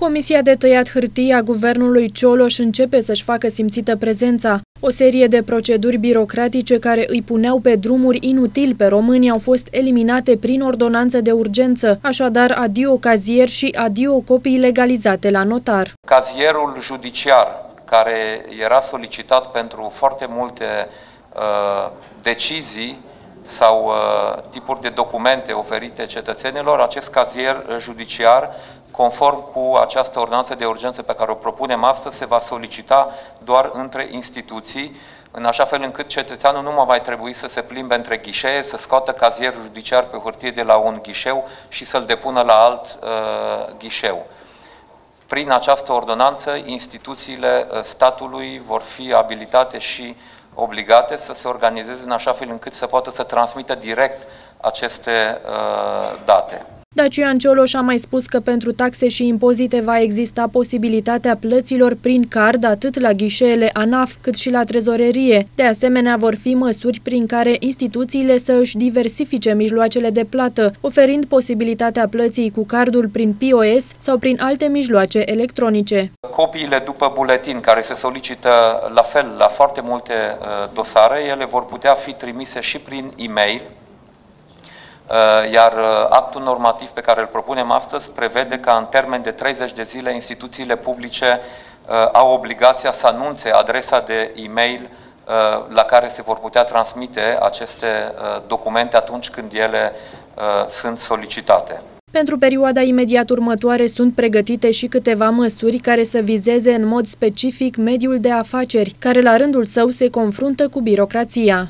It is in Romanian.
Comisia de tăiat hârtie a guvernului Cioloș începe să-și facă simțită prezența. O serie de proceduri birocratice care îi puneau pe drumuri inutil pe români au fost eliminate prin ordonanță de urgență, așadar adio cazier și adio copii legalizate la notar. Cazierul judiciar, care era solicitat pentru foarte multe uh, decizii, sau uh, tipuri de documente oferite cetățenilor, acest cazier judiciar, conform cu această ordonanță de urgență pe care o propunem astăzi, se va solicita doar între instituții, în așa fel încât cetățeanul nu mai trebui să se plimbe între ghișee, să scoată cazierul judiciar pe hârtie de la un ghișeu și să-l depună la alt uh, ghișeu. Prin această ordonanță, instituțiile uh, statului vor fi abilitate și obligate să se organizeze în așa fel încât să poată să transmită direct aceste uh, date. Dacian Cioloș a mai spus că pentru taxe și impozite va exista posibilitatea plăților prin card atât la ghișeele ANAF cât și la trezorerie. De asemenea, vor fi măsuri prin care instituțiile să își diversifice mijloacele de plată, oferind posibilitatea plății cu cardul prin POS sau prin alte mijloace electronice. Copiile după buletin care se solicită la fel la foarte multe uh, dosare, ele vor putea fi trimise și prin e-mail Uh, iar uh, actul normativ pe care îl propunem astăzi prevede ca în termen de 30 de zile instituțiile publice uh, au obligația să anunțe adresa de e-mail la care se vor putea transmite aceste documente atunci când ele sunt solicitate. Pentru perioada imediat următoare sunt pregătite și câteva măsuri care să vizeze în mod specific mediul de afaceri, care la rândul său se confruntă cu birocrația.